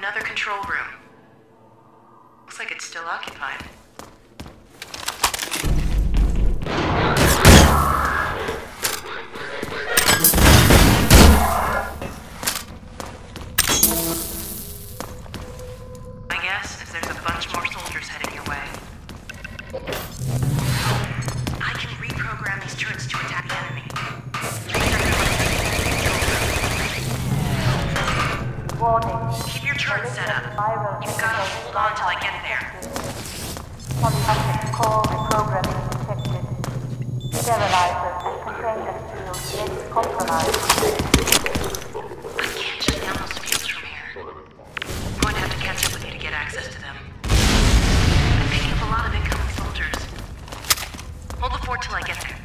another control room. Looks like it's still occupied. You've got to hold on till I get there. Detected. Compromised. I can't from here. Going to have to catch up with you to get access to them. I'm picking up a lot of incoming soldiers. Hold the fort till I get there.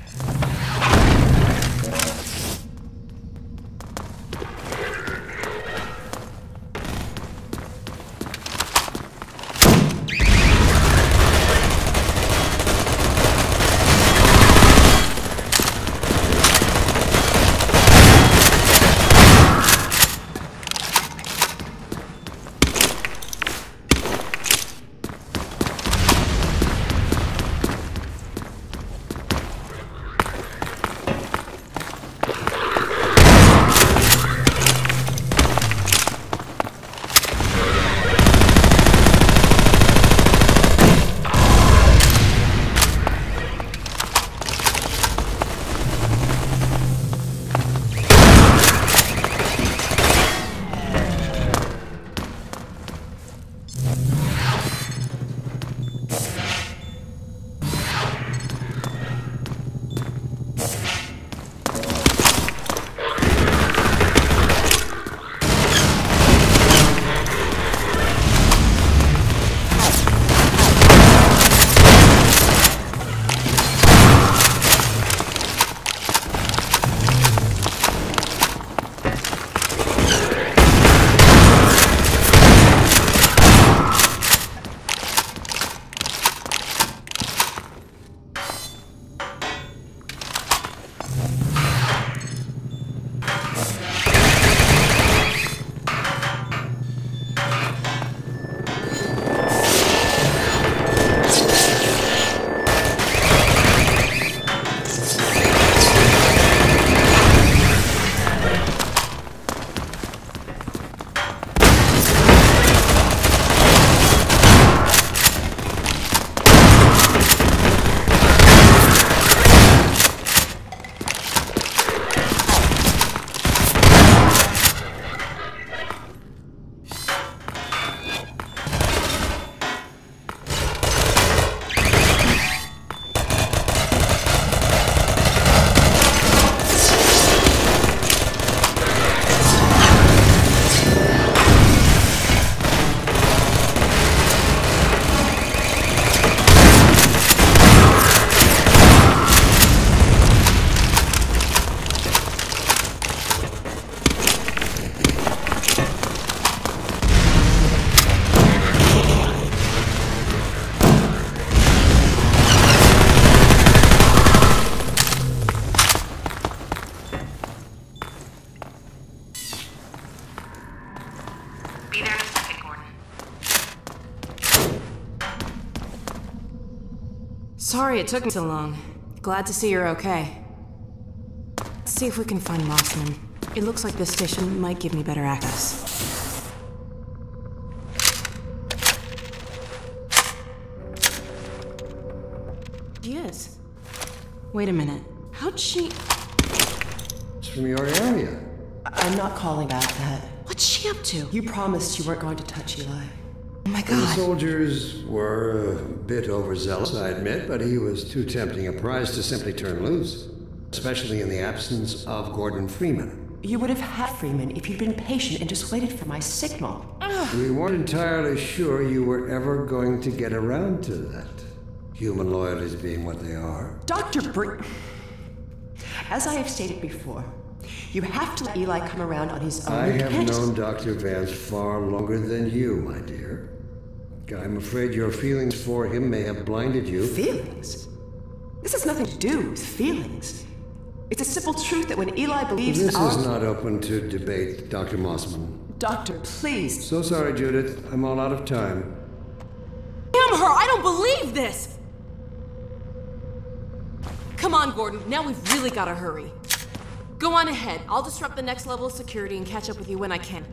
Sorry it took me so long. Glad to see you're okay. Let's see if we can find Mossman. It looks like this station might give me better access. She is. Wait a minute. How'd she. It's from your area. I'm not calling back that. What's she up to? You promised you weren't going to touch Eli. Oh my The soldiers were a bit overzealous, I admit, but he was too tempting a prize to simply turn loose, especially in the absence of Gordon Freeman. You would have had Freeman if you'd been patient and just waited for my signal. We weren't entirely sure you were ever going to get around to that. Human loyalties being what they are. Dr. Br. As I have stated before, you have to let Eli come around on his own. I You have can't just- known Dr. Vance far longer than you, my dear. I'm afraid your feelings for him may have blinded you. Feelings? This has nothing to do with feelings. It's a simple truth that when Eli believes This our... is not open to debate, Dr. Mossman. Doctor, please. So sorry, Judith. I'm all out of time. Damn her! I don't believe this! Come on, Gordon. Now we've really gotta hurry. Go on ahead. I'll disrupt the next level of security and catch up with you when I can.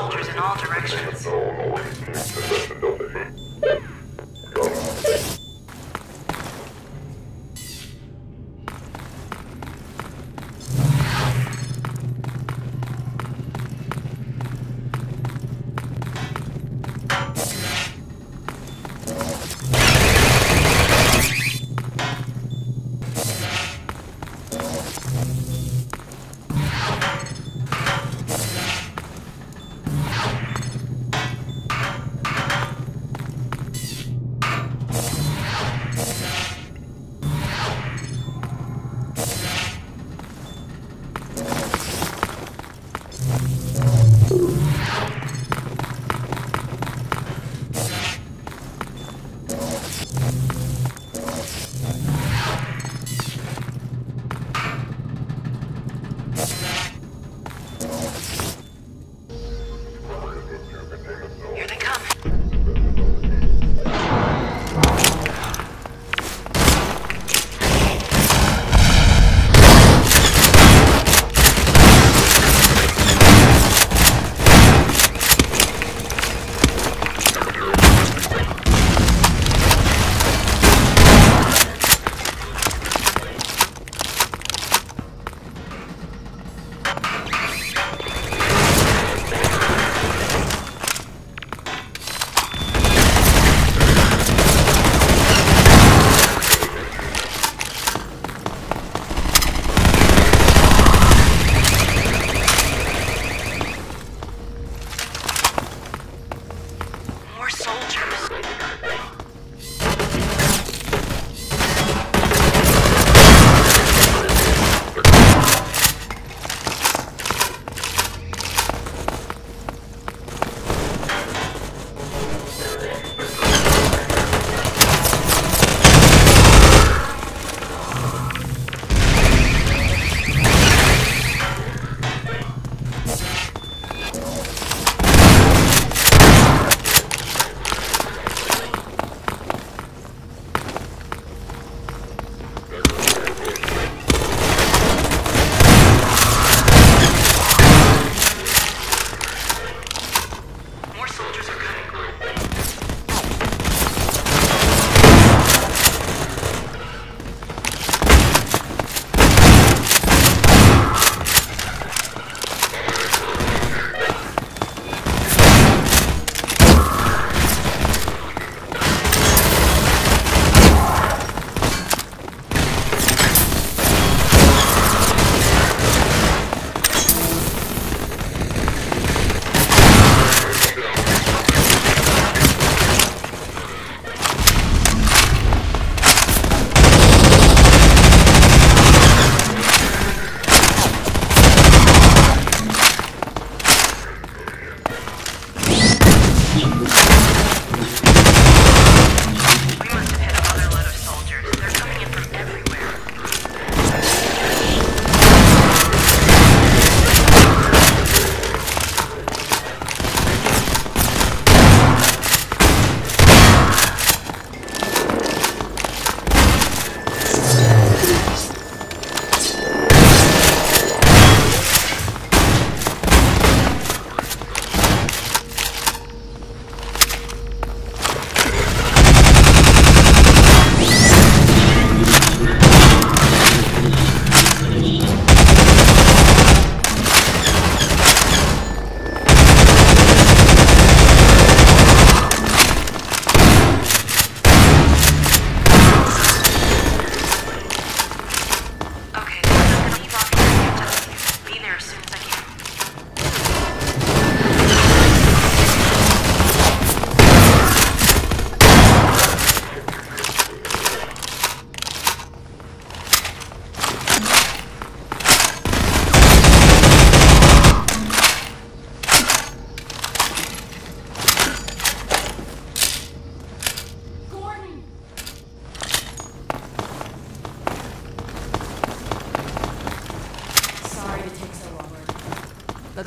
Soldiers in all directions.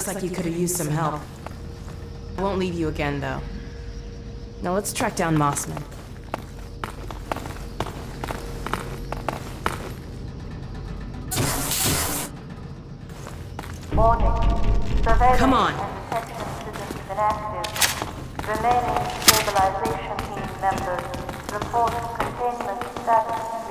Looks like you could have used some help. I won't leave you again, though. Now let's track down Mossman. Come on. and detection systems inactive. Remaining stabilization team members report containment status